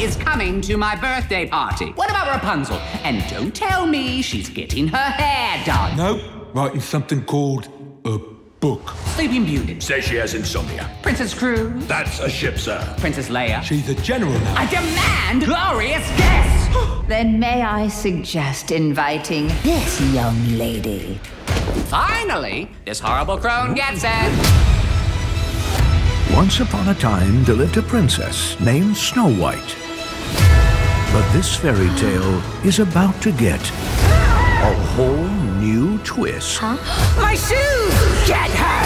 is coming to my birthday party. What about Rapunzel? And don't tell me she's getting her hair done. Nope. Writing something called a book. Sleeping Beauty. Says she has insomnia. Princess Cruise. That's a ship, sir. Princess Leia. She's a general now. I demand glorious guests! Then may I suggest inviting this young lady? Finally, this horrible crone gets it. Once upon a time, there lived a princess named Snow White. But this fairy tale is about to get a whole new twist. My shoes! Get her!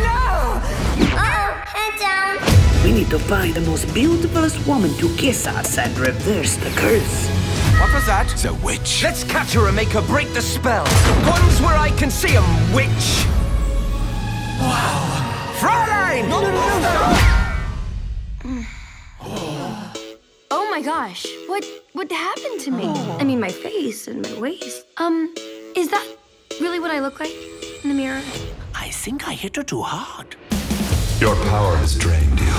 No! Uh-oh, head down. We need to find the most beautifulest woman to kiss us and reverse the curse. What was that? The witch. Let's catch her and make her break the spell. Guns where I can see 'em, witch. Gosh, what what happened to me? I mean, my face and my waist. Um, is that really what I look like in the mirror? I think I hit her too hard. Your power has drained you.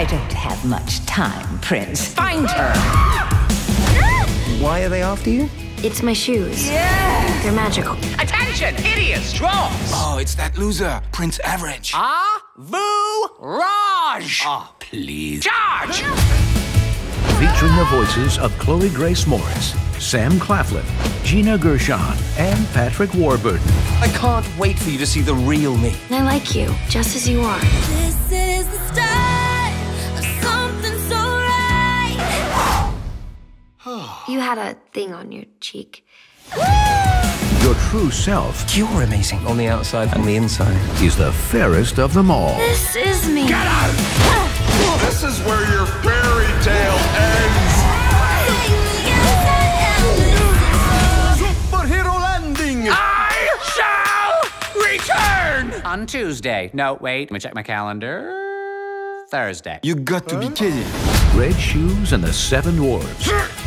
I don't have much time, Prince. Find her! Why are they after you? It's my shoes. Yeah. They're magical. Attention, hideous trolls! Oh, it's that loser, Prince Average. Ah, vu, raj! Oh, please. Charge! Featuring the voices of Chloe Grace Moretz, Sam Claflin, Gina Gershon, and Patrick Warburton. I can't wait for you to see the real me. I like you, just as you are. This is the start of something so right. You had a thing on your cheek. Your true self You're amazing on the outside and the inside. is the fairest of them all. This is me. Get out! Ah! this is where your fairy tale on Tuesday. No, wait, let me check my calendar. Thursday. You got to be oh. kidding. Red Shoes and the Seven Dwarfs.